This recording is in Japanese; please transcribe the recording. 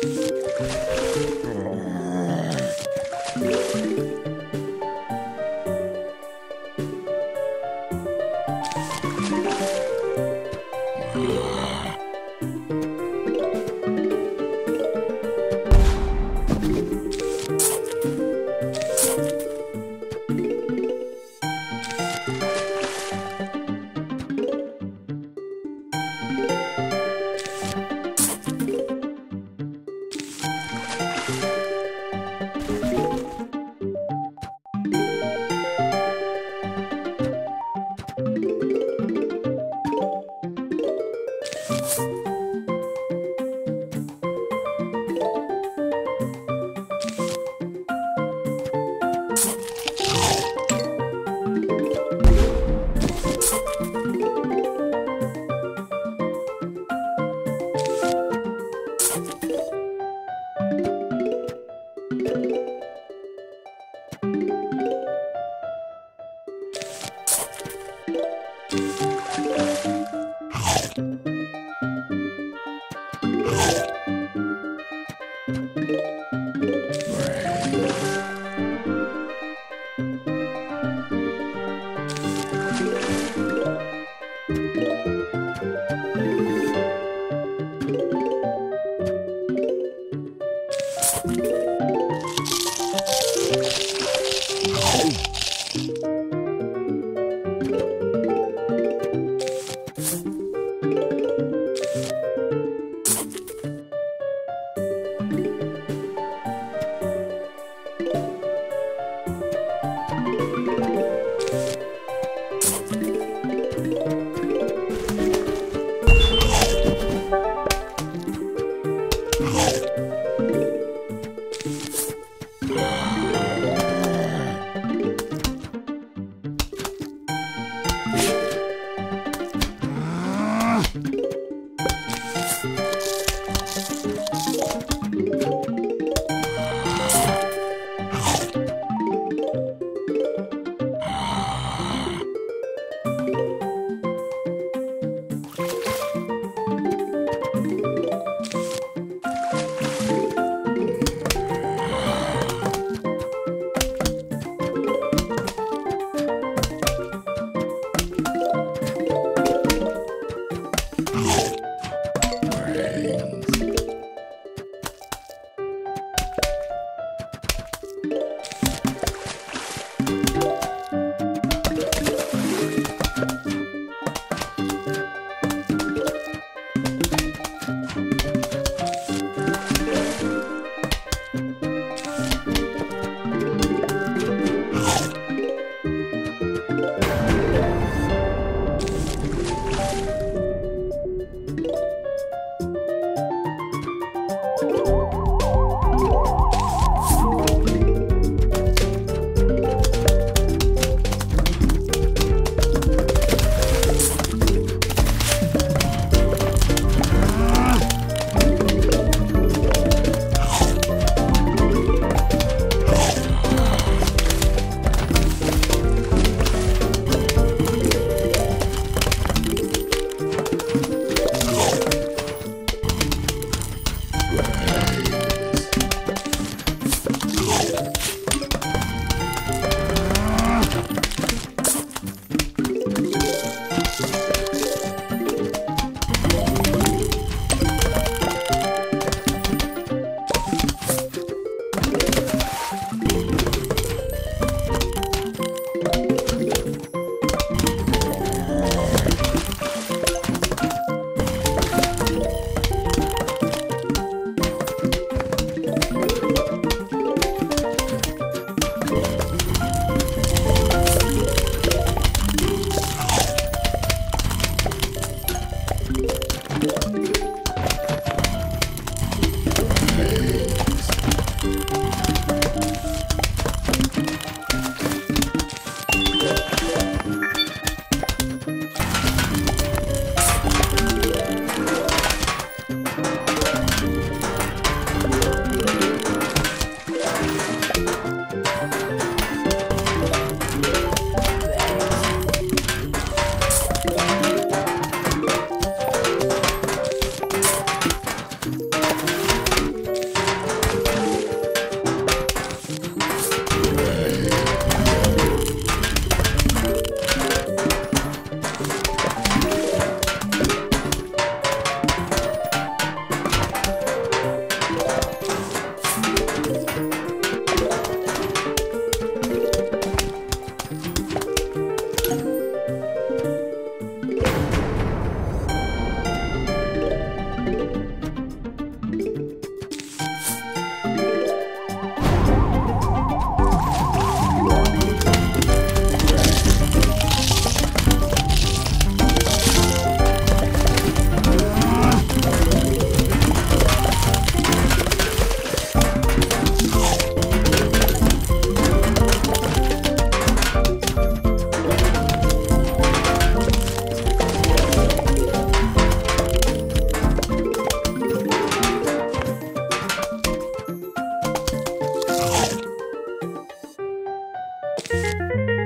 Thank you. Música